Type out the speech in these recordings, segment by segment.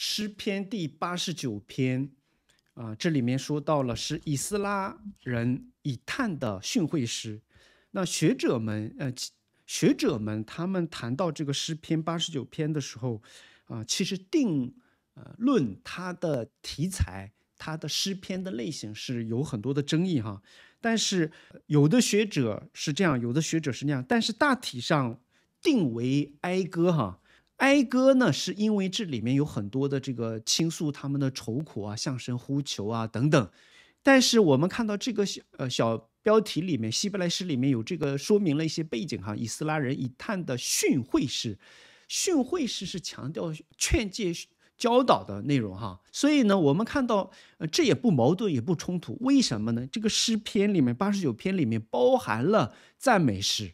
诗篇第八十九篇啊，这里面说到了是以斯拉人以探的训诲诗。那学者们，呃，学者们他们谈到这个诗篇八十九篇的时候，啊，其实定呃论它的题材，它的诗篇的类型是有很多的争议哈。但是有的学者是这样，有的学者是那样，但是大体上定为哀歌哈。哀歌呢，是因为这里面有很多的这个倾诉他们的愁苦啊，向神呼求啊等等。但是我们看到这个小呃小标题里面，希伯来诗里面有这个说明了一些背景哈，以斯拉人以探的训诲诗，训诲诗是强调劝诫。教导的内容哈，所以呢，我们看到，呃，这也不矛盾，也不冲突。为什么呢？这个诗篇里面八十九篇里面包含了赞美诗，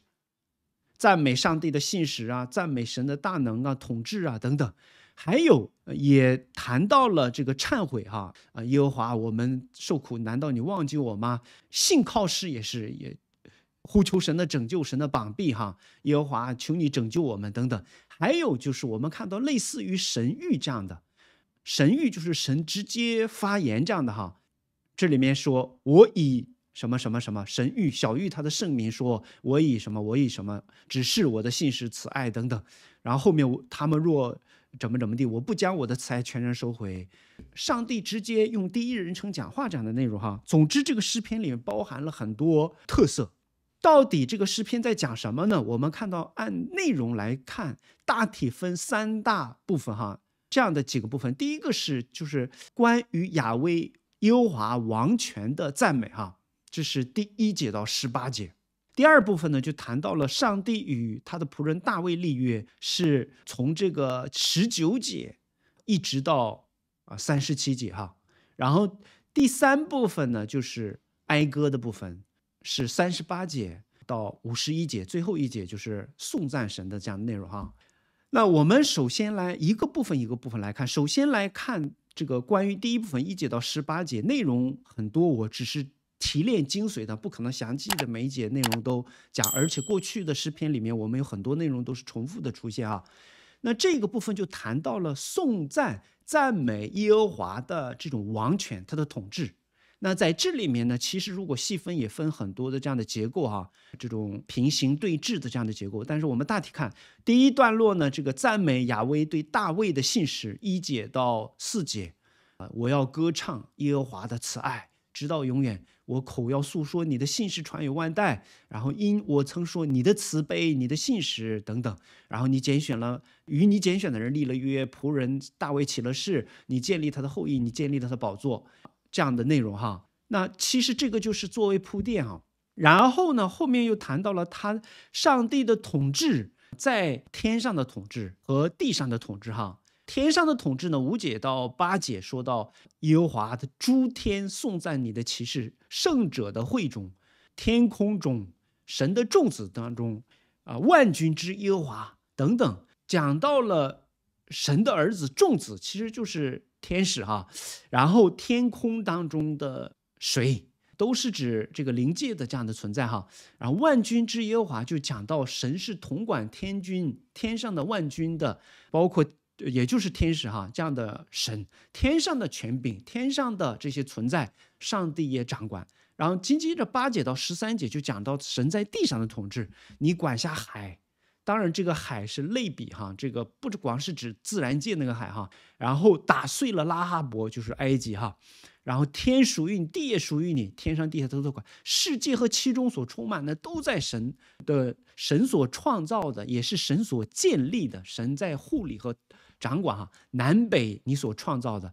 赞美上帝的信实啊，赞美神的大能啊、统治啊等等，还有也谈到了这个忏悔哈啊，耶和华，我们受苦，难道你忘记我吗？信靠诗也是也。呼求神的拯救，神的膀臂，哈，耶和华，求你拯救我们，等等。还有就是我们看到类似于神谕这样的，神谕就是神直接发言这样的，哈。这里面说，我以什么什么什么神谕小谕他的圣名说，我以什么我以什么指示我的信实慈爱等等。然后后面他们若怎么怎么地，我不将我的慈爱全然收回。上帝直接用第一人称讲话这样的内容，哈。总之，这个诗篇里面包含了很多特色。到底这个诗篇在讲什么呢？我们看到按内容来看，大体分三大部分哈，这样的几个部分。第一个是就是关于亚威耶和华王权的赞美哈，这是第一节到十八节。第二部分呢，就谈到了上帝与他的仆人大卫立约，是从这个十九节一直到啊三十七节哈。然后第三部分呢，就是哀歌的部分。是三十八节到五十一节，最后一节就是颂赞神的这样的内容哈。那我们首先来一个部分一个部分来看，首先来看这个关于第一部分一节到十八节内容很多，我只是提炼精髓的，不可能详细的每一节内容都讲。而且过去的诗篇里面，我们有很多内容都是重复的出现啊。那这个部分就谈到了颂赞、赞美耶和华的这种王权，他的统治。那在这里面呢，其实如果细分也分很多的这样的结构哈，这种平行对峙的这样的结构。但是我们大体看第一段落呢，这个赞美亚威对大卫的信使一节到四节，啊，我要歌唱耶和华的慈爱，直到永远。我口要诉说你的信使传有万代，然后因我曾说你的慈悲、你的信实等等，然后你拣选了与你拣选的人立了约，仆人大卫起了誓，你建立他的后裔，你建立他的宝座。这样的内容哈，那其实这个就是作为铺垫哈。然后呢，后面又谈到了他上帝的统治，在天上的统治和地上的统治哈。天上的统治呢，五姐到八姐说到耶和华的诸天颂赞你的骑士，圣者的会中，天空中神的众子当中啊，万军之耶和华等等，讲到了神的儿子众子，其实就是。天使哈，然后天空当中的水都是指这个灵界的这样的存在哈。然后万军之耶和华就讲到神是统管天军天上的万军的，包括也就是天使哈这样的神，天上的权柄，天上的这些存在，上帝也掌管。然后紧接着八节到十三节就讲到神在地上的统治，你管辖海。当然，这个海是类比哈，这个不光是指自然界那个海哈，然后打碎了拉哈伯，就是埃及哈，然后天属于你，地也属于你，天上地下都在管，世界和其中所充满的都在神的神所创造的，也是神所建立的，神在护理和掌管哈。南北你所创造的，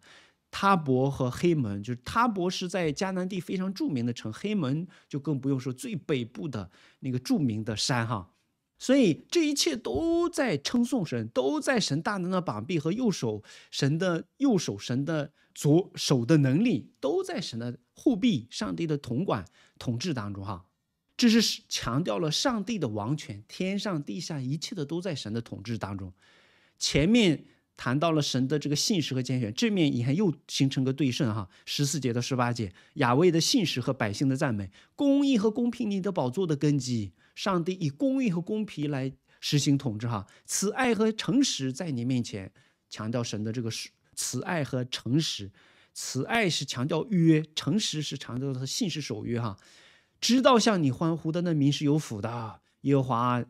他伯和黑门，就是他伯是在迦南地非常著名的城，黑门就更不用说最北部的那个著名的山哈。所以这一切都在称颂神，都在神大能的膀臂和右手，神的右手，神的左手的能力，都在神的护臂、上帝的统管、统治当中。哈，这是强调了上帝的王权，天上地下一切的都在神的统治当中。前面谈到了神的这个信实和拣选，这面你看又形成个对称。哈，十四节到十八节，亚威的信实和百姓的赞美，公义和公平，你的宝座的根基。上帝以公义和公平来实行统治，哈，慈爱和诚实在你面前，强调神的这个慈慈爱和诚实。慈爱是强调约，诚实是强调他信实守约哈。知道向你欢呼的那民是有福的，耶和华，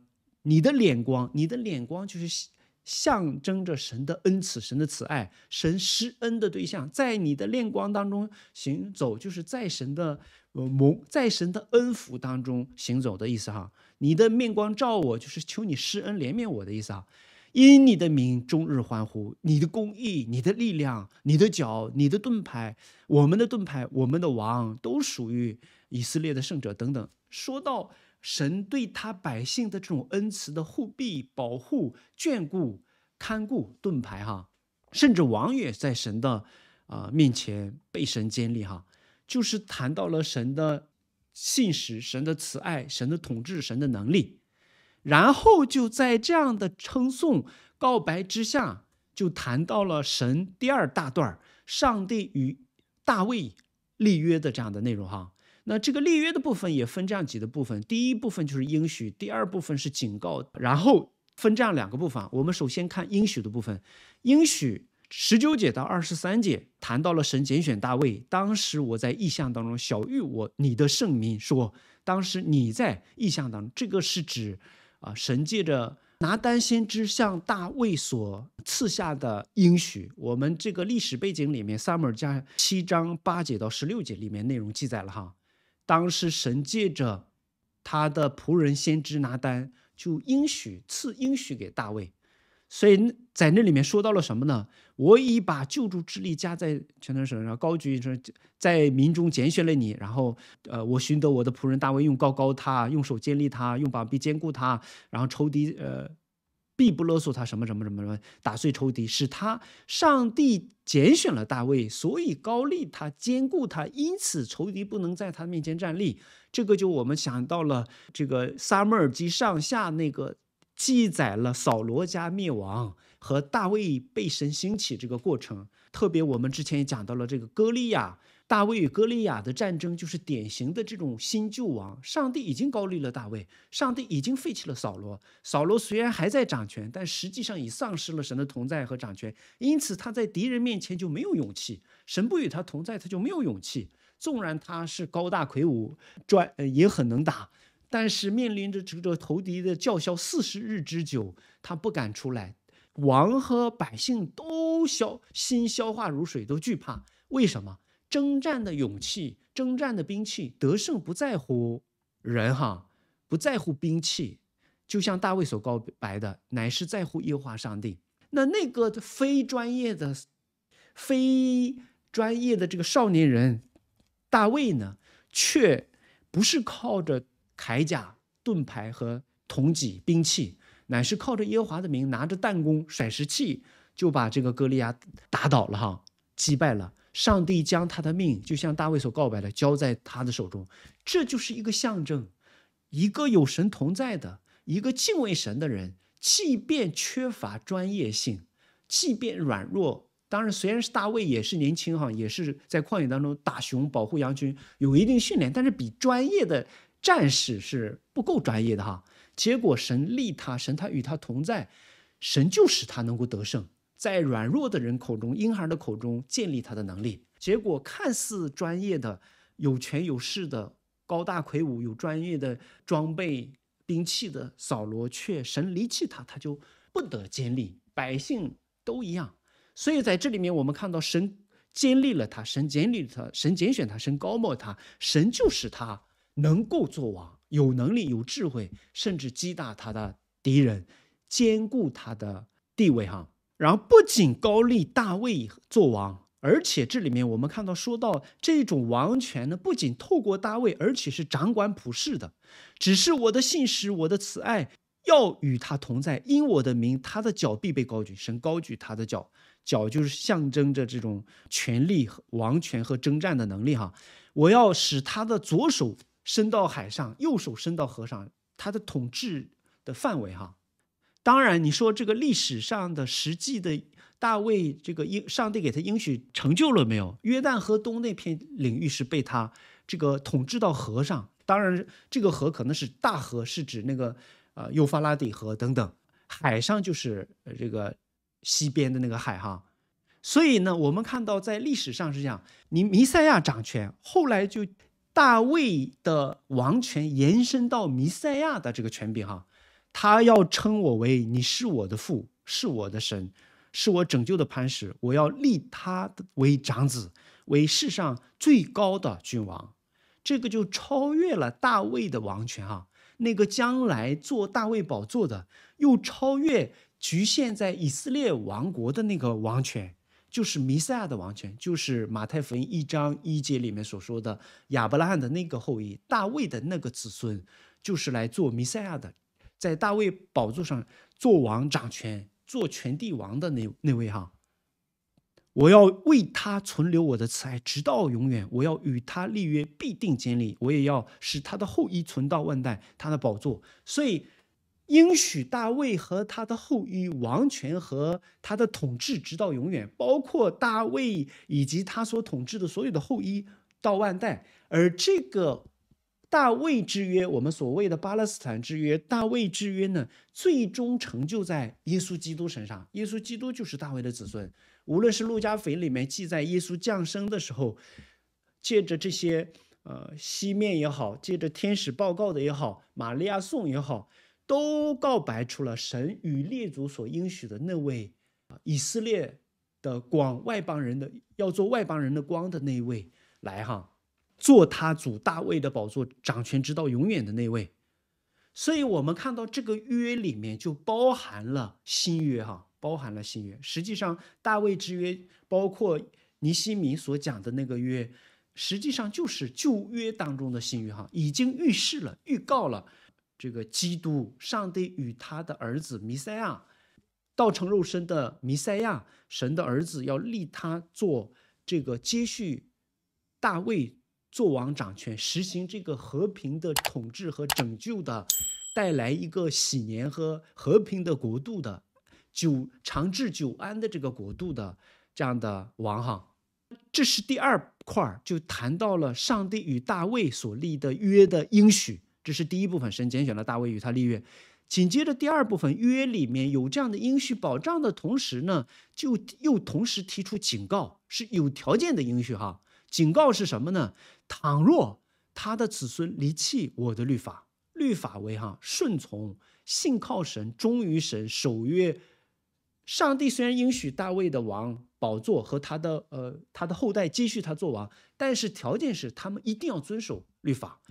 你的脸光，你的脸光就是象征着神的恩慈，神的慈爱，神施恩的对象，在你的炼光当中行走，就是在神的呃蒙，在神的恩福当中行走的意思哈。你的面光照我，就是求你施恩怜悯我的意思啊。因你的名终日欢呼，你的公义、你的力量、你的脚、你的盾牌，我们的盾牌、我们的王，都属于以色列的圣者等等。说到神对他百姓的这种恩慈的护庇、保护、眷顾、看顾，盾牌哈，甚至王也在神的啊面前被神建立哈，就是谈到了神的信实、神的慈爱、神的统治、神的能力。然后就在这样的称颂告白之下，就谈到了神第二大段上帝与大卫立约的这样的内容哈。那这个立约的部分也分这样几个部分，第一部分就是应许，第二部分是警告，然后分这样两个部分。我们首先看应许的部分，应许十九节到二十三节谈到了神拣选大卫。当时我在意象当中小玉我你的圣名说，当时你在意象当中，这个是指。啊，神借着拿单先知向大卫所赐下的应许，我们这个历史背景里面，撒母耳加七章八节到十六节里面内容记载了哈，当时神借着他的仆人先知拿单，就应许赐应许给大卫。所以在那里面说到了什么呢？我已把救助之力加在全能神上，高举说，在民中拣选了你，然后，呃，我寻得我的仆人大卫，用高高他，用手建立他，用膀臂坚固他，然后仇敌，呃，必不勒索他，什么什么什么什么，打碎仇敌，使他上帝拣选了大卫，所以高立他，坚固他，因此仇敌不能在他面前站立。这个就我们想到了这个撒母耳记上下那个。记载了扫罗家灭亡和大卫被神兴起这个过程，特别我们之前也讲到了这个歌利亚，大卫与歌利亚的战争就是典型的这种新旧王。上帝已经高立了大卫，上帝已经废弃了扫罗。扫罗虽然还在掌权，但实际上已丧失了神的同在和掌权，因此他在敌人面前就没有勇气。神不与他同在，他就没有勇气。纵然他是高大魁梧，专也很能打。但是面临着这个投敌的叫嚣四十日之久，他不敢出来。王和百姓都消心消化如水，都惧怕。为什么？征战的勇气，征战的兵器，得胜不在乎人哈，不在乎兵器。就像大卫所告白的，乃是在乎耶和华上帝。那那个非专业的、非专业的这个少年人大卫呢，却不是靠着。铠甲、盾牌和铜戟兵器，乃是靠着耶和华的名，拿着弹弓、甩石器，就把这个歌利亚打倒了，哈，击败了。上帝将他的命，就像大卫所告白的，交在他的手中。这就是一个象征，一个有神同在的，一个敬畏神的人，即便缺乏专业性，即便软弱，当然，虽然是大卫也是年轻，哈，也是在旷野当中打熊、保护羊群，有一定训练，但是比专业的。战士是不够专业的哈，结果神利他，神他与他同在，神就使他能够得胜，在软弱的人口中、婴孩的口中建立他的能力。结果看似专业的、有权有势的、高大魁梧、有专业的装备兵器的扫罗，却神离弃他，他就不得建立。百姓都一样，所以在这里面我们看到神建立了他，神拣立他，神拣选他，神高莫他，神就使他。能够做王，有能力、有智慧，甚至击打他的敌人，兼顾他的地位哈。然后不仅高立大卫做王，而且这里面我们看到说到这种王权呢，不仅透过大卫，而且是掌管普世的。只是我的信实，我的慈爱要与他同在，因我的名，他的脚必被高举。神高举他的脚，脚就是象征着这种权力、王权和征战的能力哈。我要使他的左手。伸到海上，右手伸到河上，他的统治的范围哈。当然，你说这个历史上的实际的大卫，这个应上帝给他应许成就了没有？约旦河东那片领域是被他这个统治到河上。当然，这个河可能是大河，是指那个呃幼发拉底河等等。海上就是这个西边的那个海哈。所以呢，我们看到在历史上是这样：你弥赛亚掌权，后来就大卫的王权延伸到弥赛亚的这个权柄哈，他要称我为你是我的父，是我的神，是我拯救的磐石，我要立他为长子，为世上最高的君王。这个就超越了大卫的王权哈，那个将来做大卫宝座的，又超越局限在以色列王国的那个王权。就是弥赛亚的王权，就是马太福音一章一节里面所说的亚伯拉罕的那个后裔，大卫的那个子孙，就是来做弥赛亚的，在大卫宝座上做王掌权，做全帝王的那那位哈。我要为他存留我的慈爱，直到永远。我要与他立约，必定坚立。我也要使他的后裔存到万代，他的宝座。所以。应许大卫和他的后裔王权和他的统治直到永远，包括大卫以及他所统治的所有的后裔到万代。而这个大卫之约，我们所谓的巴勒斯坦之约，大卫之约呢，最终成就在耶稣基督身上。耶稣基督就是大卫的子孙。无论是路加福音里面记载耶稣降生的时候，借着这些呃西面也好，借着天使报告的也好，玛利亚颂也好。都告白出了神与列祖所应许的那位，以色列的光，外邦人的要做外邦人的光的那一位来哈，做他主大卫的宝座，掌权直到永远的那位。所以，我们看到这个约里面就包含了新约哈，包含了新约。实际上，大卫之约，包括尼西米所讲的那个约，实际上就是旧约当中的新约哈，已经预示了、预告了。这个基督，上帝与他的儿子弥赛亚，道成肉身的弥赛亚，神的儿子要立他做这个接续大卫做王掌权，实行这个和平的统治和拯救的，带来一个喜年和和平的国度的久长治久安的这个国度的这样的王哈，这是第二块就谈到了上帝与大卫所立的约的应许。这是第一部分，神拣选了大卫与他立约。紧接着第二部分约里面有这样的应许保障的同时呢，就又同时提出警告，是有条件的应许哈。警告是什么呢？倘若他的子孙离弃我的律法，律法为哈顺从、信靠神、忠于神、守约。上帝虽然应许大卫的王宝座和他的呃他的后代继续他做王，但是条件是他们一定要遵守律法。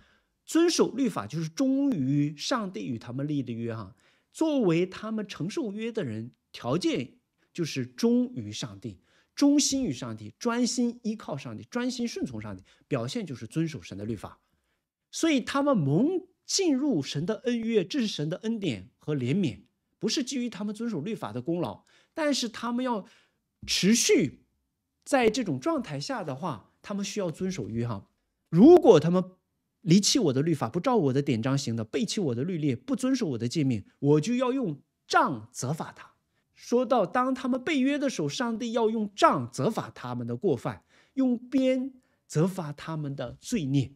遵守律法就是忠于上帝与他们立的约哈。作为他们承受约的人，条件就是忠于上帝，忠心于上帝，专心依靠上帝，专心顺从上帝。表现就是遵守神的律法。所以他们蒙进入神的恩约，这是神的恩典和怜悯，不是基于他们遵守律法的功劳。但是他们要持续在这种状态下的话，他们需要遵守约哈。如果他们离弃我的律法，不照我的典章行的，背弃我的律例，不遵守我的诫命，我就要用杖责罚他。说到当他们被约的时候，上帝要用杖责罚他们的过犯，用鞭责罚他们的罪孽。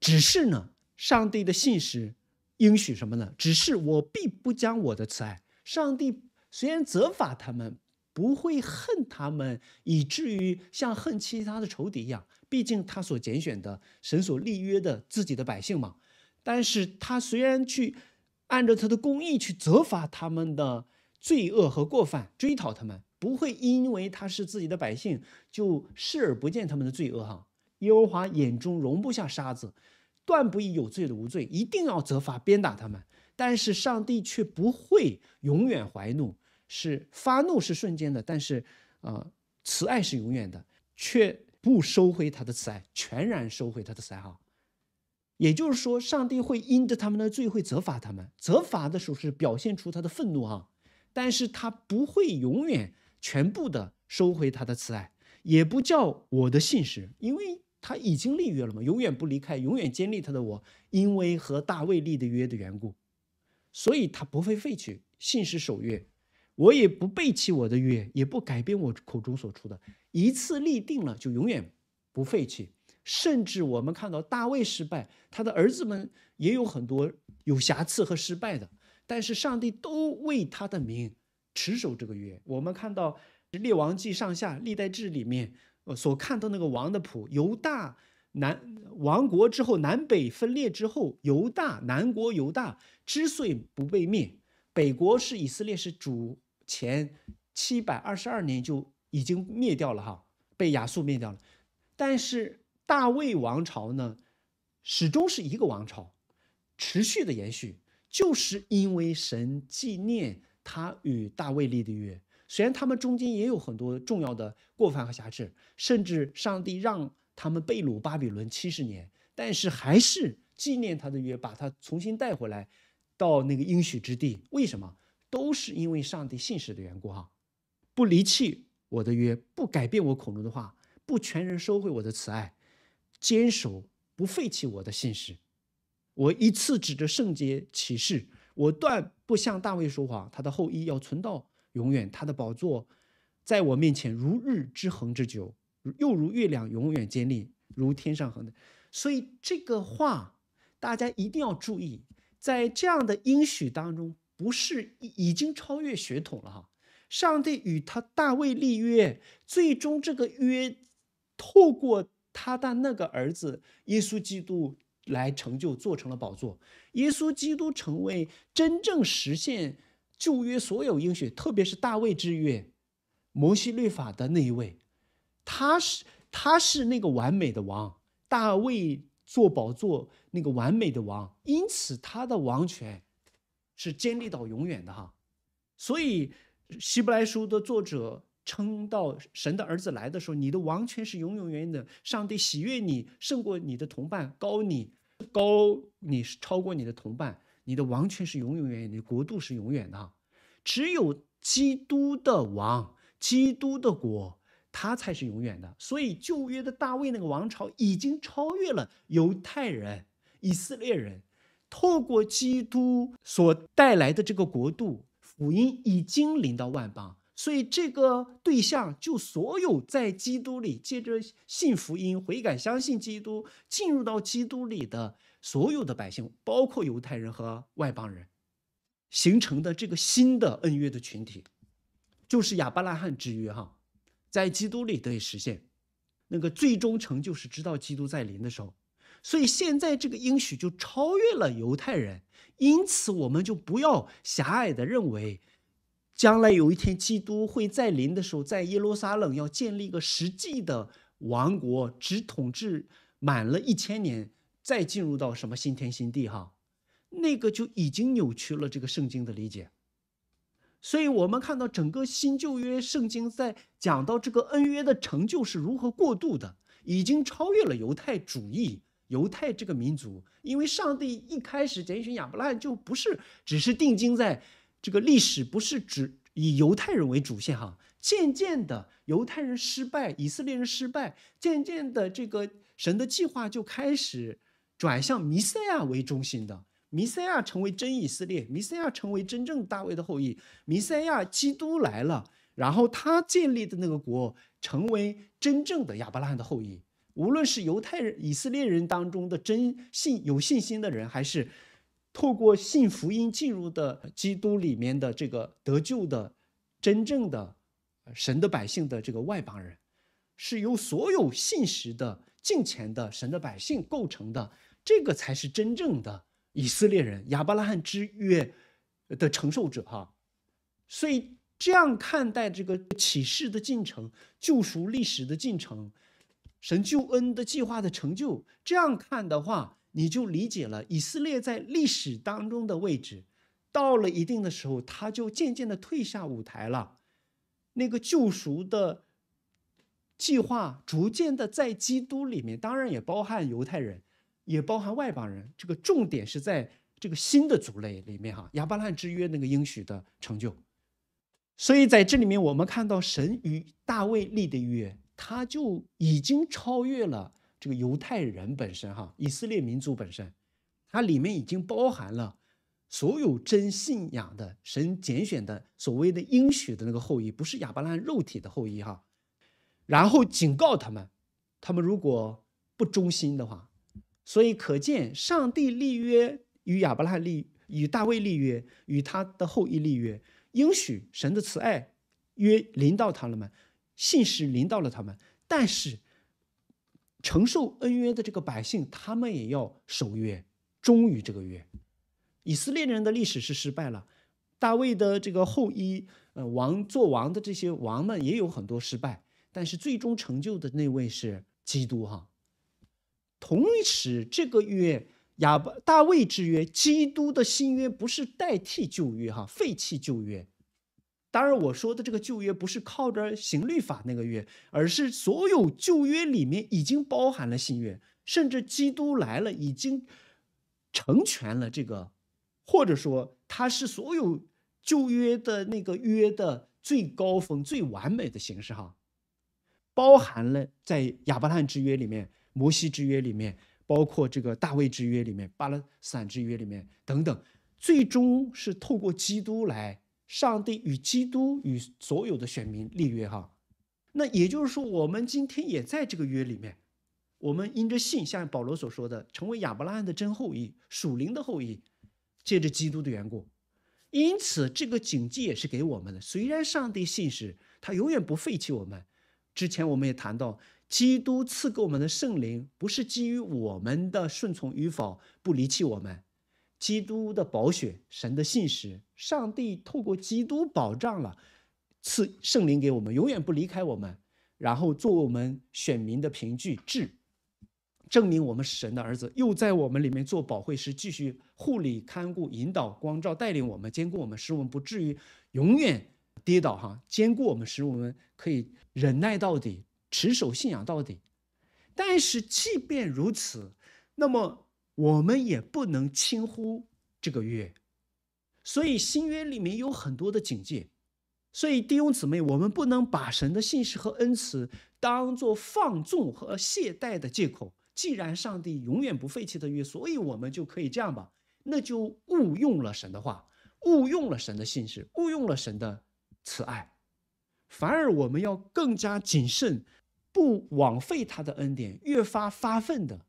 只是呢，上帝的信实应许什么呢？只是我必不将我的慈爱。上帝虽然责罚他们。不会恨他们，以至于像恨其他的仇敌一样。毕竟他所拣选的神所立约的自己的百姓嘛。但是他虽然去按照他的公义去责罚他们的罪恶和过犯，追讨他们，不会因为他是自己的百姓就视而不见他们的罪恶哈。耶和华眼中容不下沙子，断不以有罪的无罪，一定要责罚鞭打他们。但是上帝却不会永远怀怒。是发怒是瞬间的，但是，呃，慈爱是永远的，却不收回他的慈爱，全然收回他的慈爱哈。也就是说，上帝会因着他们的罪会责罚他们，责罚的时候是表现出他的愤怒哈，但是他不会永远全部的收回他的慈爱，也不叫我的信实，因为他已经立约了嘛，永远不离开，永远坚立他的我，因为和大卫立的约的缘故，所以他不会废去信实守约。我也不背弃我的约，也不改变我口中所出的。一次立定了，就永远不废弃。甚至我们看到大卫失败，他的儿子们也有很多有瑕疵和失败的，但是上帝都为他的名持守这个约。我们看到《列王记》上下历代志里面，呃，所看到那个王的谱，犹大南亡国之后，南北分裂之后，犹大南国犹大之所以不被灭，北国是以色列是主前七百二十二年就已经灭掉了哈，被亚述灭掉了。但是大卫王朝呢，始终是一个王朝，持续的延续，就是因为神纪念他与大卫立的约。虽然他们中间也有很多重要的过犯和瑕疵，甚至上帝让。他们被掳巴比伦七十年，但是还是纪念他的约，把他重新带回来，到那个应许之地。为什么？都是因为上帝信实的缘故哈，不离弃我的约，不改变我口中的话，不全然收回我的慈爱，坚守不废弃我的信实。我一次指着圣洁启示，我断不向大卫说谎，他的后裔要存到永远，他的宝座在我面前如日之恒之久。又如月亮永远坚立，如天上恒的。所以这个话大家一定要注意，在这样的应许当中，不是已经超越血统了哈。上帝与他大卫立约，最终这个约透过他的那个儿子耶稣基督来成就，做成了宝座。耶稣基督成为真正实现旧约所有应许，特别是大卫之约、摩西律法的那一位。他是他是那个完美的王，大卫做宝座那个完美的王，因此他的王权是坚立到永远的哈。所以希伯来书的作者称到神的儿子来的时候，你的王权是永永远远的。上帝喜悦你胜过你的同伴，高你高你是超过你的同伴，你的王权是永永远远你的，国度是永远的。只有基督的王，基督的国。他才是永远的，所以旧约的大卫那个王朝已经超越了犹太人、以色列人，透过基督所带来的这个国度，福音已经临到万邦，所以这个对象就所有在基督里借着信福音、悔改、相信基督、进入到基督里的所有的百姓，包括犹太人和外邦人，形成的这个新的恩约的群体，就是亚伯拉罕之约，哈。在基督里得以实现，那个最终成就是知道基督在临的时候，所以现在这个应许就超越了犹太人，因此我们就不要狭隘的认为，将来有一天基督会在临的时候，在耶路撒冷要建立一个实际的王国，只统治满了一千年，再进入到什么新天新地哈，那个就已经扭曲了这个圣经的理解。所以，我们看到整个新旧约圣经在讲到这个恩约的成就是如何过渡的，已经超越了犹太主义、犹太这个民族。因为上帝一开始拣选亚伯拉罕，就不是只是定睛在这个历史，不是只以犹太人为主线哈。渐渐的，犹太人失败，以色列人失败，渐渐的，这个神的计划就开始转向弥赛亚为中心的。弥赛亚成为真以色列，弥赛亚成为真正大卫的后裔，弥赛亚基督来了，然后他建立的那个国成为真正的亚伯拉罕的后裔。无论是犹太人、以色列人当中的真信有信心的人，还是透过信福音进入的基督里面的这个得救的真正的神的百姓的这个外邦人，是由所有信实的敬虔的神的百姓构成的，这个才是真正的。以色列人亚伯拉罕之约的承受者哈，所以这样看待这个启示的进程、救赎历史的进程、神救恩的计划的成就，这样看的话，你就理解了以色列在历史当中的位置。到了一定的时候，他就渐渐的退下舞台了。那个救赎的计划逐渐的在基督里面，当然也包含犹太人。也包含外邦人，这个重点是在这个新的族类里面哈，亚伯拉罕之约那个应许的成就。所以在这里面，我们看到神与大卫立的约，他就已经超越了这个犹太人本身哈，以色列民族本身，它里面已经包含了所有真信仰的神拣选的所谓的应许的那个后裔，不是亚伯拉罕肉体的后裔哈。然后警告他们，他们如果不忠心的话。所以可见，上帝立约与亚伯拉罕立，与大卫立约，与他的后裔立约，应许神的慈爱约临到他们，信实临到了他们，但是承受恩约的这个百姓，他们也要守约，忠于这个约。以色列人的历史是失败了，大卫的这个后裔，呃，王做王的这些王们也有很多失败，但是最终成就的那位是基督哈。同时，这个约亚伯大卫之约，基督的新约不是代替旧约哈，废弃旧约。当然，我说的这个旧约不是靠着行律法那个约，而是所有旧约里面已经包含了新约，甚至基督来了已经成全了这个。或者说，它是所有旧约的那个约的最高峰、最完美的形式，哈，包含了在亚伯拉罕之约里面、摩西之约里面，包括这个大卫之约里面、巴勒斯坦之约里面等等，最终是透过基督来，上帝与基督与所有的选民立约，哈。那也就是说，我们今天也在这个约里面，我们因着信，像保罗所说的，成为亚伯拉罕的真后裔、属灵的后裔。借着基督的缘故，因此这个警戒也是给我们的。虽然上帝信实，他永远不废弃我们。之前我们也谈到，基督赐给我们的圣灵，不是基于我们的顺从与否，不离弃我们。基督的宝血，神的信实，上帝透过基督保障了，赐圣灵给我们，永远不离开我们，然后做我们选民的凭据治。证明我们是神的儿子，又在我们里面做保惠师，继续护理、看顾、引导、光照、带领我们，兼顾我们，使我们不至于永远跌倒。哈，兼顾我们，使我们可以忍耐到底，持守信仰到底。但是，即便如此，那么我们也不能轻忽这个约。所以，新约里面有很多的警戒。所以，弟兄姊妹，我们不能把神的信实和恩慈当做放纵和懈怠的借口。既然上帝永远不废弃的约，所以我们就可以这样吧？那就误用了神的话，误用了神的信实，误用了神的慈爱，反而我们要更加谨慎，不枉费他的恩典，越发发奋的、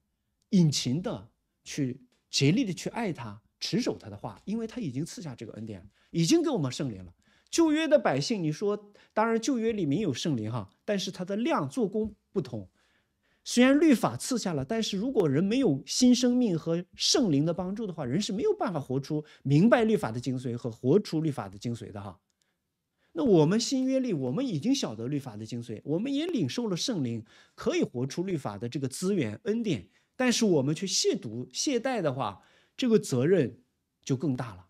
殷勤的去竭力的去爱他，持守他的话，因为他已经赐下这个恩典，已经给我们圣灵了。旧约的百姓，你说，当然旧约里面有圣灵哈，但是它的量做工不同。虽然律法赐下了，但是如果人没有新生命和圣灵的帮助的话，人是没有办法活出明白律法的精髓和活出律法的精髓的哈。那我们新约里，我们已经晓得律法的精髓，我们也领受了圣灵，可以活出律法的这个资源恩典，但是我们却亵渎懈怠的话，这个责任就更大了。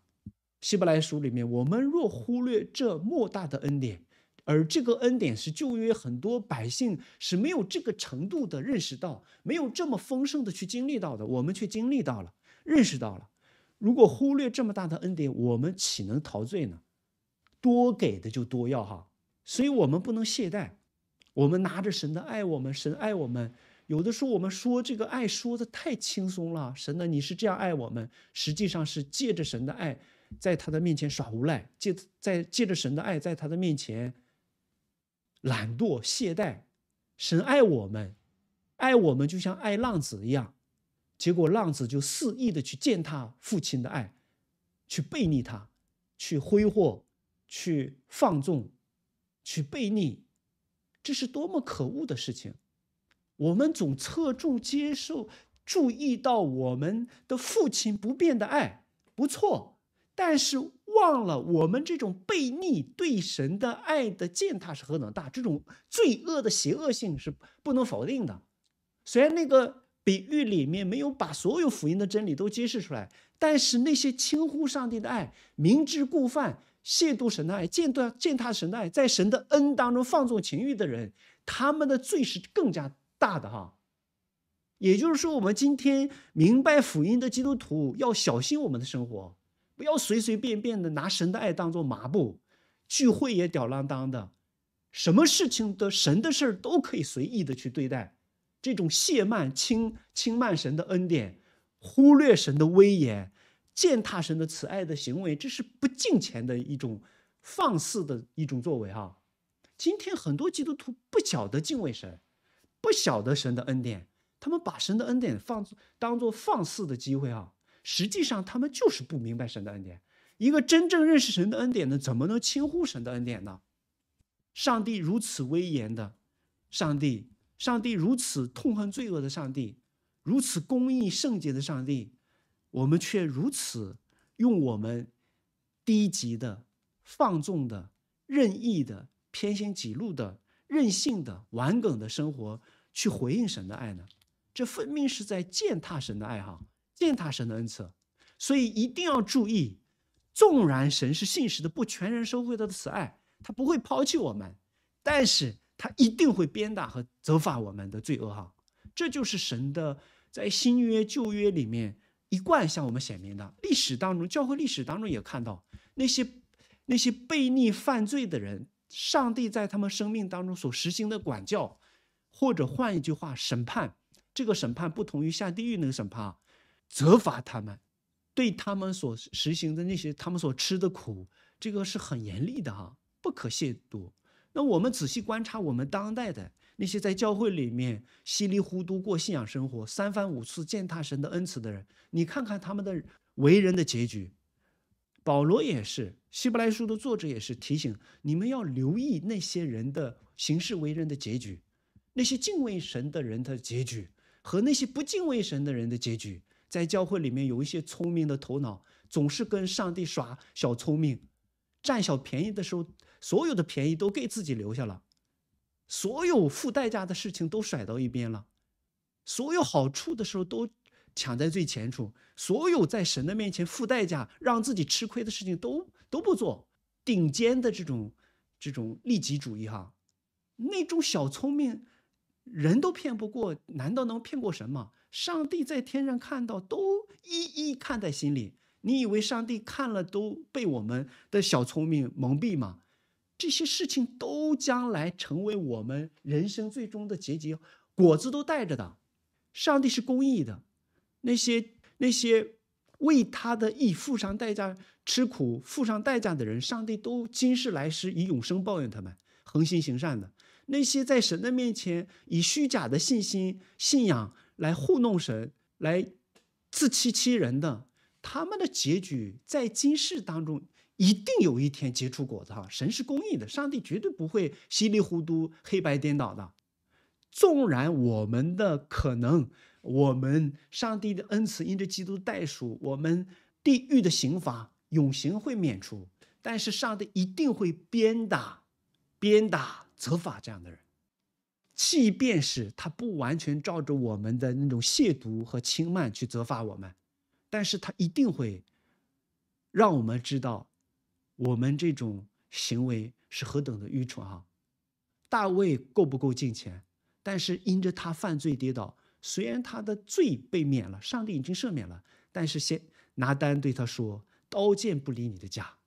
希伯来书里面，我们若忽略这莫大的恩典。而这个恩典是旧约很多百姓是没有这个程度的认识到，没有这么丰盛的去经历到的，我们却经历到了，认识到了。如果忽略这么大的恩典，我们岂能陶醉呢？多给的就多要哈，所以我们不能懈怠。我们拿着神的爱，我们神爱我们。有的时候我们说这个爱说的太轻松了，神呢你是这样爱我们，实际上是借着神的爱，在他的面前耍无赖，借在借着神的爱在他的面前。懒惰懈怠，神爱我们，爱我们就像爱浪子一样，结果浪子就肆意的去践踏父亲的爱，去背逆他，去挥霍，去放纵，去背逆，这是多么可恶的事情！我们总侧重接受、注意到我们的父亲不变的爱，不错，但是。忘了我们这种悖逆对神的爱的践踏是何等大，这种罪恶的邪恶性是不能否定的。虽然那个比喻里面没有把所有福音的真理都揭示出来，但是那些轻忽上帝的爱、明知故犯、亵渎神的爱、践踏践踏神的爱，在神的恩当中放纵情欲的人，他们的罪是更加大的哈。也就是说，我们今天明白福音的基督徒要小心我们的生活。不要随随便便的拿神的爱当做麻布，聚会也吊郎当的，什么事情的神的事儿都可以随意的去对待，这种亵慢轻轻慢神的恩典，忽略神的威严，践踏神的慈爱的行为，这是不敬虔的一种放肆的一种作为哈。今天很多基督徒不晓得敬畏神，不晓得神的恩典，他们把神的恩典放当做放肆的机会啊。实际上，他们就是不明白神的恩典，一个真正认识神的恩典呢，怎么能轻忽神的恩典呢？上帝如此威严的上帝，上帝如此痛恨罪恶的上帝，如此公义圣洁的上帝，我们却如此用我们低级的、放纵的、任意的、偏心几路的、任性的、顽梗的生活去回应神的爱呢？这分明是在践踏神的爱哈，践踏神的恩赐。所以一定要注意，纵然神是信实的，不全然收回他的慈爱。他不会抛弃我们，但是他一定会鞭打和责罚我们的罪恶哈。这就是神的在新约旧约里面一贯向我们显明的。历史当中，教会历史当中也看到那些那些悖逆犯罪的人，上帝在他们生命当中所实行的管教，或者换一句话，审判。这个审判不同于下地狱那个审判啊，责罚他们，对他们所实行的那些他们所吃的苦，这个是很严厉的哈。不可亵渎。那我们仔细观察我们当代的那些在教会里面稀里糊涂过信仰生活、三番五次践踏神的恩赐的人，你看看他们的为人的结局。保罗也是，希伯来书的作者也是提醒你们要留意那些人的行事为人的结局，那些敬畏神的人的结局和那些不敬畏神的人的结局。在教会里面有一些聪明的头脑，总是跟上帝耍小聪明，占小便宜的时候。所有的便宜都给自己留下了，所有付代价的事情都甩到一边了，所有好处的时候都抢在最前处，所有在神的面前付代价让自己吃亏的事情都都不做，顶尖的这种这种利己主义哈，那种小聪明，人都骗不过，难道能骗过神吗？上帝在天上看到都一一看在心里，你以为上帝看了都被我们的小聪明蒙蔽吗？这些事情都将来成为我们人生最终的结局，果子都带着的。上帝是公义的，那些那些为他的义付上代价、吃苦付上代价的人，上帝都今世来世以永生报应他们。恒心行善的那些在神的面前以虚假的信心、信仰来糊弄神、来自欺欺人的，他们的结局在今世当中。一定有一天结出果子哈！神是公义的，上帝绝对不会稀里糊涂、黑白颠倒的。纵然我们的可能，我们上帝的恩赐因着基督代赎，我们地狱的刑罚永刑会免除，但是上帝一定会鞭打、鞭打、责罚这样的人。即便是他不完全照着我们的那种亵渎和轻慢去责罚我们，但是他一定会让我们知道。我们这种行为是何等的愚蠢啊！大卫够不够敬虔？但是因着他犯罪跌倒，虽然他的罪被免了，上帝已经赦免了，但是先拿单对他说：“刀剑不离你的家。”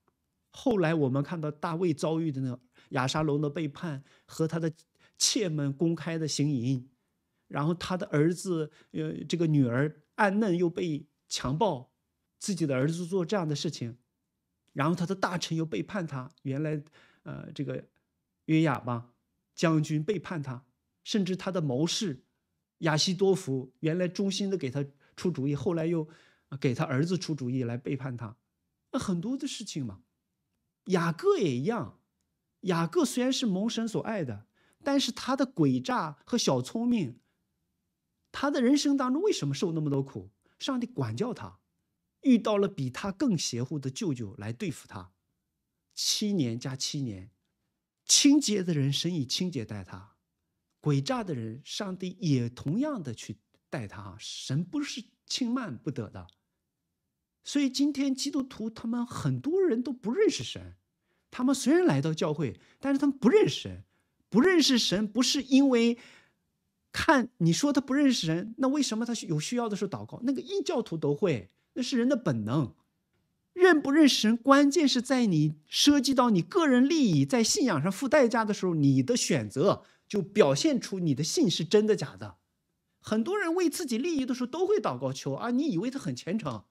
后来我们看到大卫遭遇的那亚沙龙的背叛和他的妾们公开的行淫，然后他的儿子呃这个女儿暗嫩又被强暴，自己的儿子做这样的事情。然后他的大臣又背叛他，原来，呃，这个约亚吧将军背叛他，甚至他的谋士亚西多夫原来忠心的给他出主意，后来又给他儿子出主意来背叛他，那很多的事情嘛。雅各也一样，雅各虽然是蒙神所爱的，但是他的诡诈和小聪明，他的人生当中为什么受那么多苦？上帝管教他。遇到了比他更邪乎的舅舅来对付他，七年加七年，清洁的人神以清洁待他，诡诈的人上帝也同样的去待他。神不是轻慢不得的。所以今天基督徒他们很多人都不认识神，他们虽然来到教会，但是他们不认识神，不认识神不是因为看你说他不认识神，那为什么他有需要的时候祷告？那个异教徒都会。那是人的本能，认不认识神，关键是在你涉及到你个人利益，在信仰上付代价的时候，你的选择就表现出你的信是真的假的。很多人为自己利益的时候都会祷告求啊，你以为他很虔诚，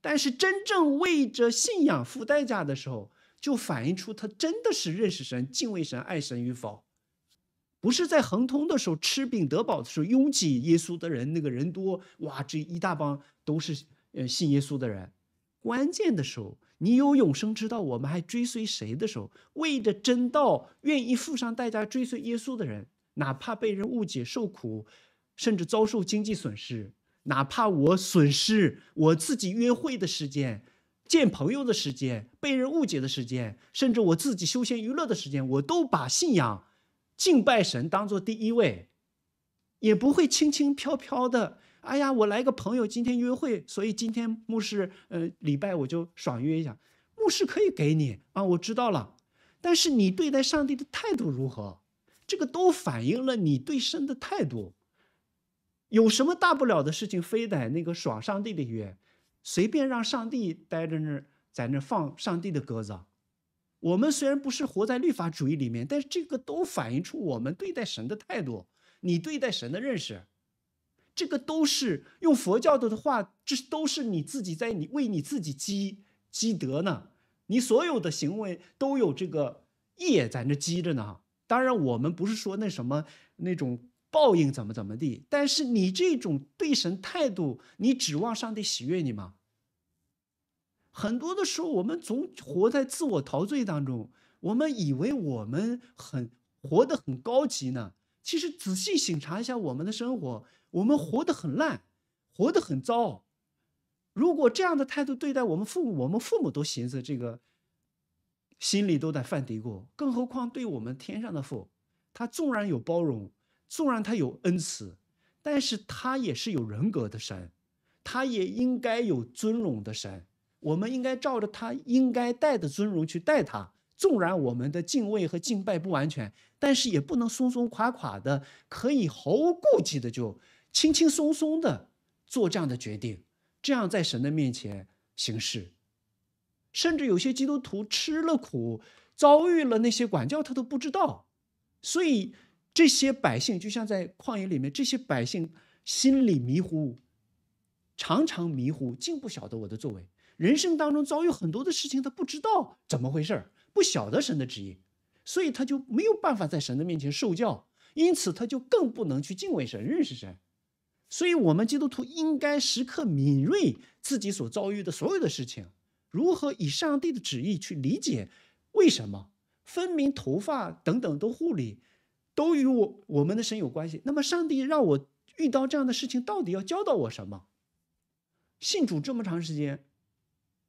但是真正为着信仰付代价的时候，就反映出他真的是认识神、敬畏神、爱神与否。不是在亨通的时候吃饼得饱的时候拥挤耶稣的人，那个人多哇，这一大帮都是。呃，信耶稣的人，关键的时候，你有永生之道，我们还追随谁的时候？为着真道，愿意付上代价追随耶稣的人，哪怕被人误解、受苦，甚至遭受经济损失，哪怕我损失我自己约会的时间、见朋友的时间、被人误解的时间，甚至我自己休闲娱乐的时间，我都把信仰、敬拜神当做第一位，也不会轻轻飘飘的。哎呀，我来个朋友今天约会，所以今天牧师，呃，礼拜我就爽约一下。牧师可以给你啊，我知道了。但是你对待上帝的态度如何？这个都反映了你对神的态度。有什么大不了的事情，非得那个爽上帝的约，随便让上帝待着那儿，在那放上帝的鸽子。我们虽然不是活在律法主义里面，但是这个都反映出我们对待神的态度，你对待神的认识。这个都是用佛教的话，这都是你自己在你为你自己积积德呢。你所有的行为都有这个业在那积着呢。当然，我们不是说那什么那种报应怎么怎么地，但是你这种对神态度，你指望上帝喜悦你吗？很多的时候，我们总活在自我陶醉当中，我们以为我们很活得很高级呢。其实仔细醒察一下我们的生活。我们活得很烂，活得很糟。如果这样的态度对待我们父母，我们父母都寻思这个，心里都在犯嘀咕。更何况对我们天上的父，他纵然有包容，纵然他有恩慈，但是他也是有人格的神，他也应该有尊荣的神。我们应该照着他应该带的尊荣去待他。纵然我们的敬畏和敬拜不完全，但是也不能松松垮垮的，可以毫无顾忌的就。轻轻松松的做这样的决定，这样在神的面前行事，甚至有些基督徒吃了苦，遭遇了那些管教，他都不知道。所以这些百姓就像在旷野里面，这些百姓心里迷糊，常常迷糊，竟不晓得我的作为。人生当中遭遇很多的事情，他不知道怎么回事不晓得神的旨意，所以他就没有办法在神的面前受教，因此他就更不能去敬畏神、认识神。所以，我们基督徒应该时刻敏锐自己所遭遇的所有的事情，如何以上帝的旨意去理解，为什么分明头发等等都护理，都与我我们的神有关系。那么，上帝让我遇到这样的事情，到底要教导我什么？信主这么长时间，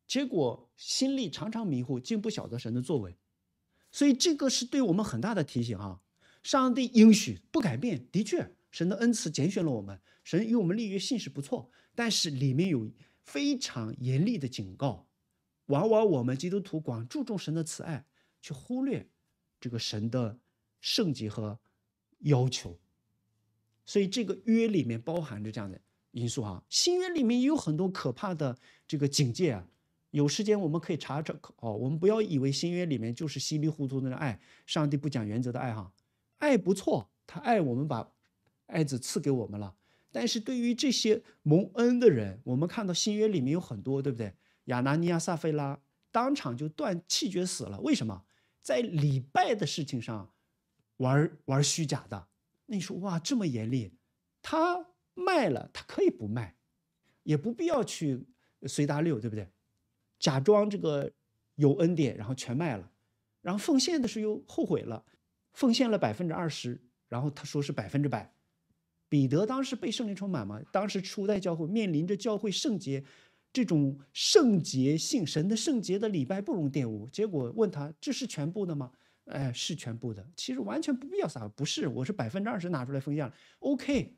结果心里常常迷糊，竟不晓得神的作为。所以，这个是对我们很大的提醒啊！上帝应许不改变，的确。神的恩赐拣选了我们，神与我们立约信是不错，但是里面有非常严厉的警告。往往我们基督徒光注重神的慈爱，却忽略这个神的圣洁和要求。所以这个约里面包含着这样的因素哈。新约里面也有很多可怕的这个警戒啊。有时间我们可以查查哦。我们不要以为新约里面就是稀里糊涂的爱，上帝不讲原则的爱哈。爱不错，他爱我们把。爱子赐给我们了，但是对于这些蒙恩的人，我们看到新约里面有很多，对不对？亚拿尼亚、撒菲拉当场就断气绝死了。为什么？在礼拜的事情上玩玩虚假的。那你说哇，这么严厉？他卖了，他可以不卖，也不必要去随大溜，对不对？假装这个有恩典，然后全卖了，然后奉献的时候又后悔了，奉献了百分之二十，然后他说是百分之百。彼得当时被圣灵充满嘛？当时初代教会面临着教会圣洁这种圣洁性、神的圣洁的礼拜不容玷污。结果问他：“这是全部的吗？”哎，是全部的。其实完全不必要撒，不是，我是百分之二十拿出来奉献了。OK，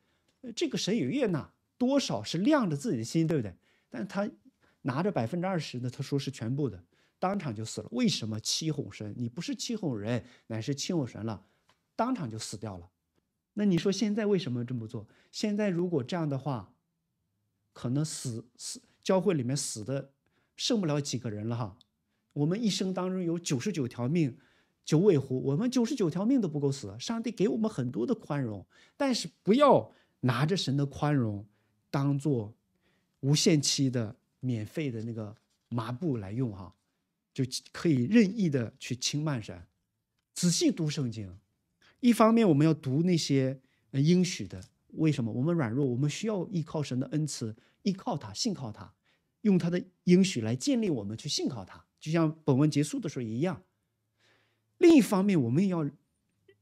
这个神也悦纳，多少是亮着自己的心，对不对？但他拿着百分之二十呢，他说是全部的，当场就死了。为什么欺哄神？你不是欺哄人，乃是欺哄神了，当场就死掉了。那你说现在为什么这么做？现在如果这样的话，可能死死教会里面死的剩不了几个人了哈。我们一生当中有九十九条命，九尾狐，我们九十九条命都不够死。上帝给我们很多的宽容，但是不要拿着神的宽容当做无限期的免费的那个麻布来用哈，就可以任意的去轻慢神。仔细读圣经。一方面，我们要读那些应许的，为什么？我们软弱，我们需要依靠神的恩赐，依靠他，信靠他。用他的应许来建立我们去信靠他，就像本文结束的时候一样。另一方面，我们也要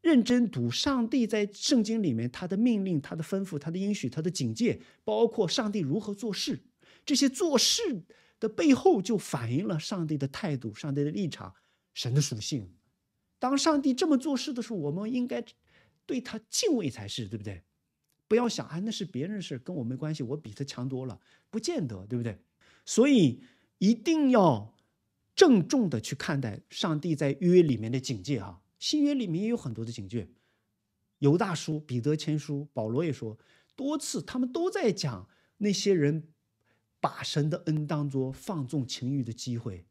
认真读上帝在圣经里面他的命令、他的吩咐、他的应许、他的警戒，包括上帝如何做事。这些做事的背后，就反映了上帝的态度、上帝的立场、神的属性。当上帝这么做事的时候，我们应该对他敬畏才是，对不对？不要想啊，那是别人的事，跟我没关系，我比他强多了，不见得，对不对？所以一定要郑重的去看待上帝在约里面的警戒啊。新约里面也有很多的警戒，犹大书、彼得前书、保罗也说多次，他们都在讲那些人把神的恩当作放纵情欲的机会，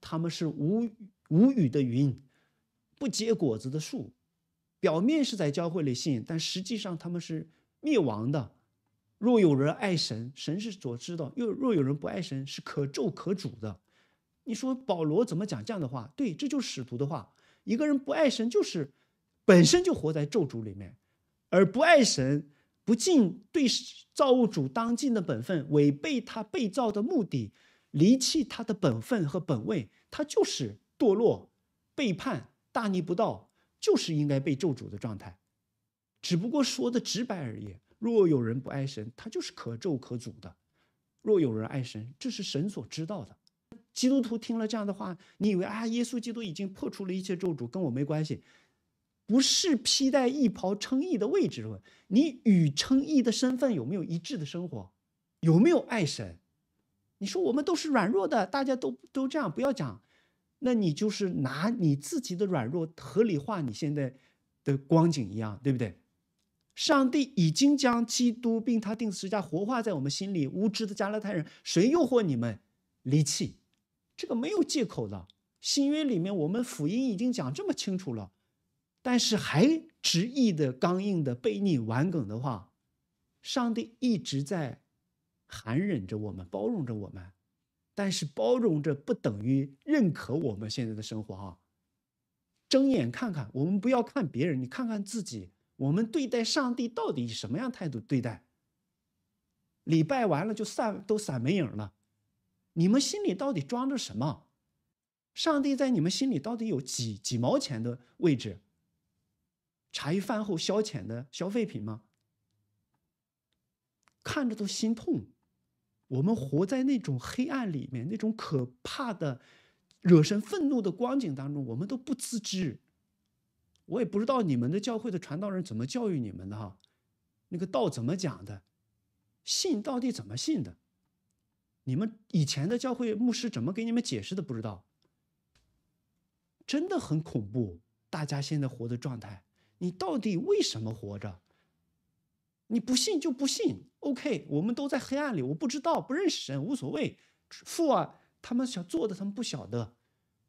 他们是无无语的云，不结果子的树，表面是在教会里信，但实际上他们是。灭亡的。若有人爱神，神是所知道；又若有人不爱神，是可咒可诅的。你说保罗怎么讲这样的话？对，这就是使徒的话。一个人不爱神，就是本身就活在咒诅里面；而不爱神，不尽对造物主当尽的本分，违背他被造的目的，离弃他的本分和本位，他就是堕落、背叛、大逆不道，就是应该被咒诅的状态。只不过说的直白而已。若有人不爱神，他就是可咒可诅的；若有人爱神，这是神所知道的。基督徒听了这样的话，你以为啊，耶稣基督已经破除了一切咒诅，跟我没关系？不是披戴义袍称义的位置问你与称义的身份有没有一致的生活？有没有爱神？你说我们都是软弱的，大家都都这样，不要讲。那你就是拿你自己的软弱合理化你现在的光景一样，对不对？上帝已经将基督并他定十字架活化在我们心里。无知的加勒泰人，谁诱惑你们离弃？这个没有借口的。新约里面我们福音已经讲这么清楚了，但是还执意的、刚硬的、悖逆、顽梗的话，上帝一直在含忍着我们，包容着我们。但是包容着不等于认可我们现在的生活啊！睁眼看看，我们不要看别人，你看看自己。我们对待上帝到底以什么样态度对待？礼拜完了就散都散没影了，你们心里到底装着什么？上帝在你们心里到底有几几毛钱的位置？茶余饭后消遣的消费品吗？看着都心痛。我们活在那种黑暗里面，那种可怕的、惹神愤怒的光景当中，我们都不自知。我也不知道你们的教会的传道人怎么教育你们的哈，那个道怎么讲的，信到底怎么信的？你们以前的教会牧师怎么给你们解释的？不知道，真的很恐怖。大家现在活的状态，你到底为什么活着？你不信就不信，OK，我们都在黑暗里，我不知道，不认识神，无所谓。父啊，他们想做的，他们不晓得。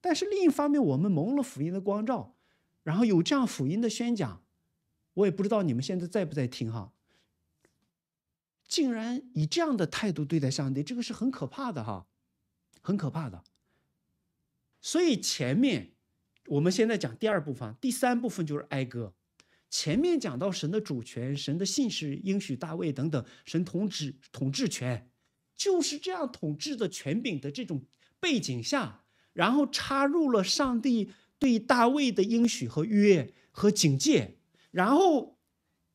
但是另一方面，我们蒙了福音的光照。然后有这样福音的宣讲，我也不知道你们现在在不在听哈。竟然以这样的态度对待上帝，这个是很可怕的哈，很可怕的。所以前面我们现在讲第二部分，第三部分就是哀歌。前面讲到神的主权、神的信使应许大卫等等，神统治统治权，就是这样统治的权柄的这种背景下，然后插入了上帝。对大卫的应许和约和警戒，然后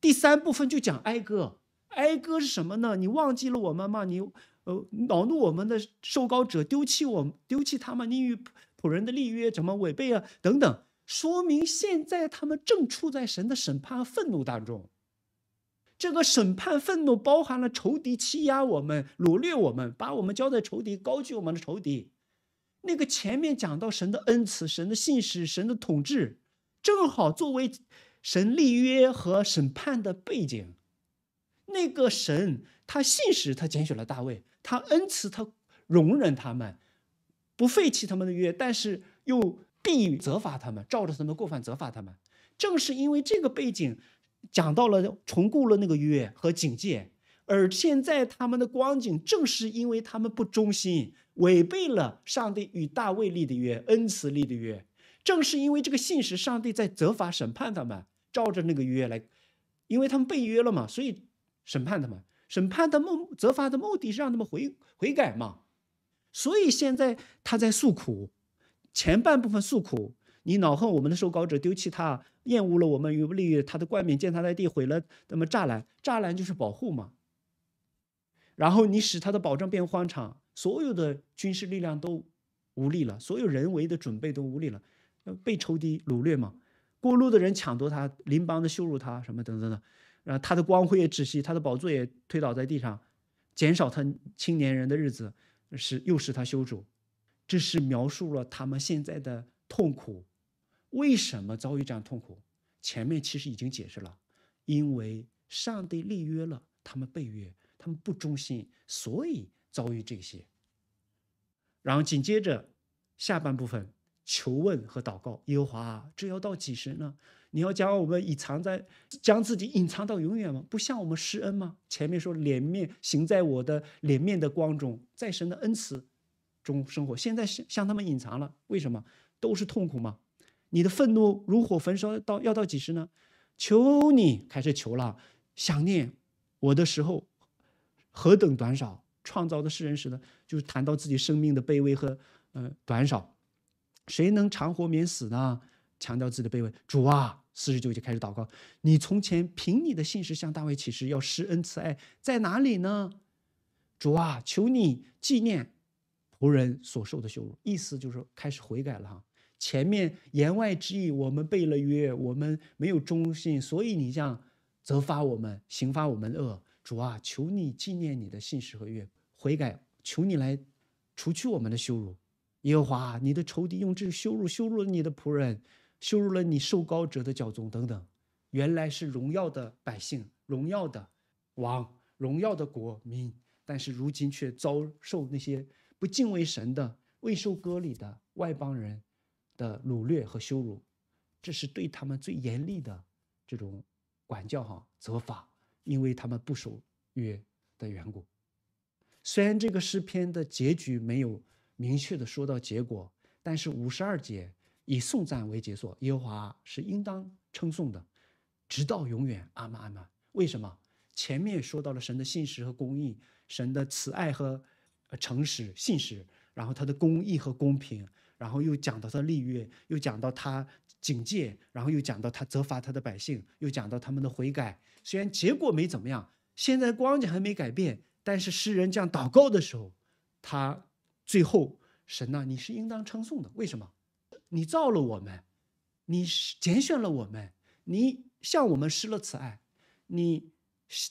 第三部分就讲哀歌。哀歌是什么呢？你忘记了我们吗？你呃恼怒我们的受膏者，丢弃我丢弃他们，你与仆人的立约怎么违背啊？等等，说明现在他们正处在神的审判和愤怒当中。这个审判愤怒包含了仇敌欺压我们、掳掠我们，把我们交在仇敌，高举我们的仇敌。那个前面讲到神的恩慈、神的信使、神的统治，正好作为神立约和审判的背景。那个神他信使，他拣选了大卫，他恩慈，他容忍他们，不废弃他们的约，但是又必责罚他们，照着他们过犯责罚他们。正是因为这个背景，讲到了重构了那个约和警戒，而现在他们的光景，正是因为他们不忠心。违背了上帝与大卫立的约，恩慈立的约。正是因为这个信使，上帝在责罚审判他们，照着那个约来，因为他们被约了嘛，所以审判他们。审判的目责罚的目的是让他们悔悔改嘛。所以现在他在诉苦，前半部分诉苦，你恼恨我们的受膏者，丢弃他，厌恶了我们，与不利于他的冠冕，践踏在地，毁了那么栅栏，栅栏就是保护嘛。然后你使他的保障变荒场，所有的军事力量都无力了，所有人为的准备都无力了，被仇敌掳掠嘛。过路的人抢夺他，邻邦的羞辱他，什么等等的，然后他的光辉也窒息，他的宝座也推倒在地上，减少他青年人的日子，使又使他羞辱。这是描述了他们现在的痛苦。为什么遭遇这样痛苦？前面其实已经解释了，因为上帝立约了，他们背约，他们不忠心，所以遭遇这些。然后紧接着下半部分。求问和祷告，耶和华，这要到几时呢？你要将我们隐藏在，将自己隐藏到永远吗？不向我们施恩吗？前面说脸面行在我的脸面的光中，在神的恩慈中生活。现在向向他们隐藏了，为什么？都是痛苦吗？你的愤怒如火焚烧，到要到几时呢？求你开始求了，想念我的时候何等短少，创造的世人时呢？就是谈到自己生命的卑微和嗯短少。谁能长活免死呢？强调自己的卑微。主啊，四十九节开始祷告。你从前凭你的信实向大卫启示，要施恩慈爱，在哪里呢？主啊，求你纪念仆人所受的羞辱。意思就是开始悔改了哈。前面言外之意，我们背了约，我们没有忠信，所以你这样责罚我们，刑罚我们恶。主啊，求你纪念你的信实和约，悔改，求你来除去我们的羞辱。耶和华，你的仇敌用这羞辱羞辱了你的仆人，羞辱了你受膏者的教宗等等。原来是荣耀的百姓，荣耀的王，荣耀的国民，但是如今却遭受那些不敬畏神的、未受割礼的外邦人的掳掠和羞辱。这是对他们最严厉的这种管教哈责罚，因为他们不守约的缘故。虽然这个诗篇的结局没有。明确的说到结果，但是五十二节以颂赞为结束，耶和华是应当称颂的，直到永远。阿门阿门。为什么？前面说到了神的信实和公义，神的慈爱和诚实、信实，然后他的公义和公平，然后又讲到他立约，又讲到他警戒，然后又讲到他责罚他的百姓，又讲到他们的悔改。虽然结果没怎么样，现在光景还没改变，但是诗人这样祷告的时候，他。最后，神呐，你是应当称颂的。为什么？你造了我们，你拣选了我们，你向我们施了慈爱，你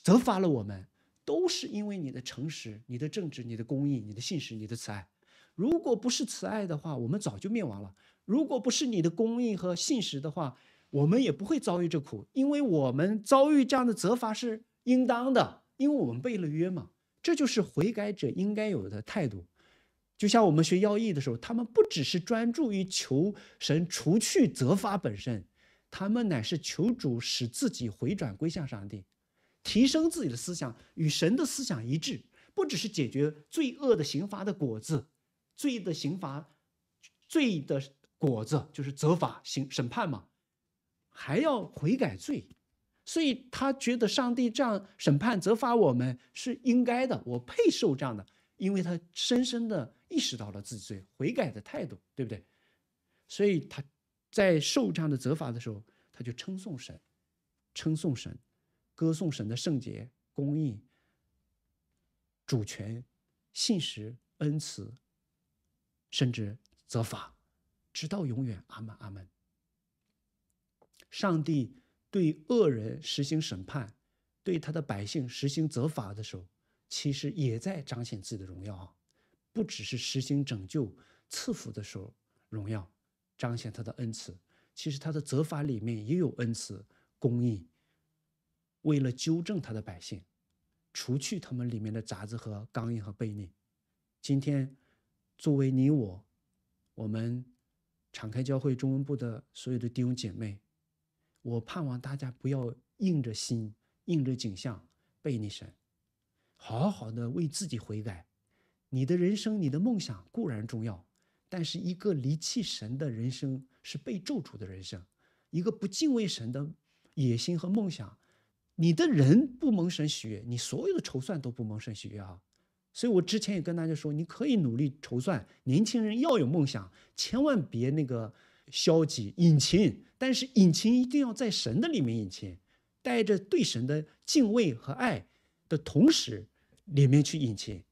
责罚了我们，都是因为你的诚实、你的正直、你的公义、你的信实、你的慈爱。如果不是慈爱的话，我们早就灭亡了；如果不是你的公义和信实的话，我们也不会遭遇这苦。因为我们遭遇这样的责罚是应当的，因为我们背了约嘛。这就是悔改者应该有的态度。就像我们学要义的时候，他们不只是专注于求神除去责罚本身，他们乃是求主使自己回转归向上帝，提升自己的思想与神的思想一致。不只是解决罪恶的刑罚的果子，罪的刑罚，罪的果子就是责罚、刑审判嘛，还要悔改罪。所以他觉得上帝这样审判责罚我们是应该的，我配受这样的。因为他深深的意识到了自己罪悔改的态度，对不对？所以他在受这样的责罚的时候，他就称颂神，称颂神，歌颂神的圣洁、公义、主权、信实、恩慈，甚至责罚，直到永远。阿门，阿门。上帝对恶人实行审判，对他的百姓实行责罚的时候。其实也在彰显自己的荣耀啊，不只是实行拯救、赐福的时候荣耀，彰显他的恩慈。其实他的责罚里面也有恩慈、公义，为了纠正他的百姓，除去他们里面的杂质和刚硬和悖逆。今天，作为你我，我们敞开教会中文部的所有的弟兄姐妹，我盼望大家不要硬着心、硬着景象背逆神。好好的为自己悔改，你的人生、你的梦想固然重要，但是一个离弃神的人生是被咒诅的人生，一个不敬畏神的野心和梦想，你的人不蒙神喜悦，你所有的筹算都不蒙神喜悦啊！所以我之前也跟大家说，你可以努力筹算，年轻人要有梦想，千万别那个消极引擎，但是引擎一定要在神的里面引擎，带着对神的敬畏和爱的同时，里面去引擎，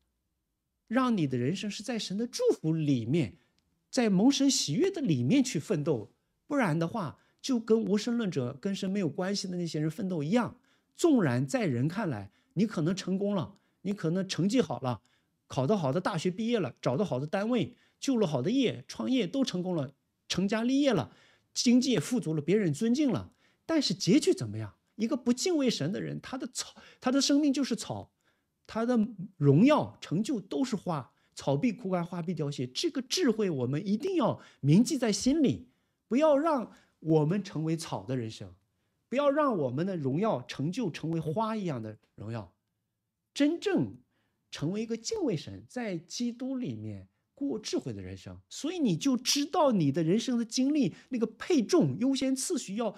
让你的人生是在神的祝福里面，在蒙神喜悦的里面去奋斗，不然的话，就跟无神论者跟神没有关系的那些人奋斗一样，纵然在人看来你可能成功了。你可能成绩好了，考到好的大学毕业了，找到好的单位，就了好的业，创业都成功了，成家立业了，经济也富足了，别人尊敬了。但是结局怎么样？一个不敬畏神的人，他的草，他的生命就是草，他的荣耀成就都是花，草必枯干，花必凋谢。这个智慧我们一定要铭记在心里，不要让我们成为草的人生，不要让我们的荣耀成就成为花一样的荣耀。真正成为一个敬畏神，在基督里面过智慧的人生，所以你就知道你的人生的经历那个配重优先次序要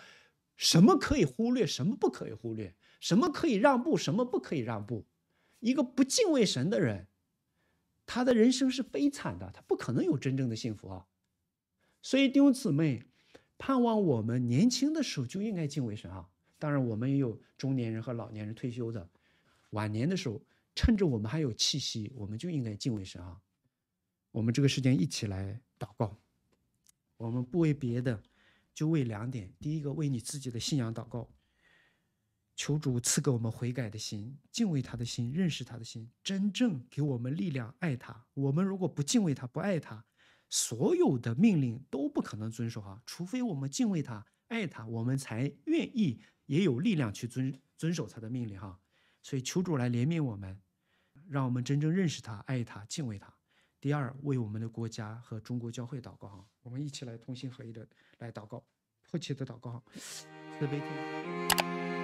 什么可以忽略，什么不可以忽略，什么可以让步，什么不可以让步。一个不敬畏神的人，他的人生是悲惨的，他不可能有真正的幸福啊。所以弟兄姊妹，盼望我们年轻的时候就应该敬畏神啊。当然，我们也有中年人和老年人退休的。晚年的时候，趁着我们还有气息，我们就应该敬畏神啊！我们这个时间一起来祷告。我们不为别的，就为两点：第一个，为你自己的信仰祷告，求主赐给我们悔改的心、敬畏他的心、认识他的心，真正给我们力量爱他。我们如果不敬畏他、不爱他，所有的命令都不可能遵守哈！除非我们敬畏他、爱他，我们才愿意也有力量去遵遵守他的命令哈！所以求主来怜悯我们，让我们真正认识他、爱他、敬畏他。第二，为我们的国家和中国教会祷告哈，我们一起来同心合一的来祷告，迫切的祷告哈，慈悲天。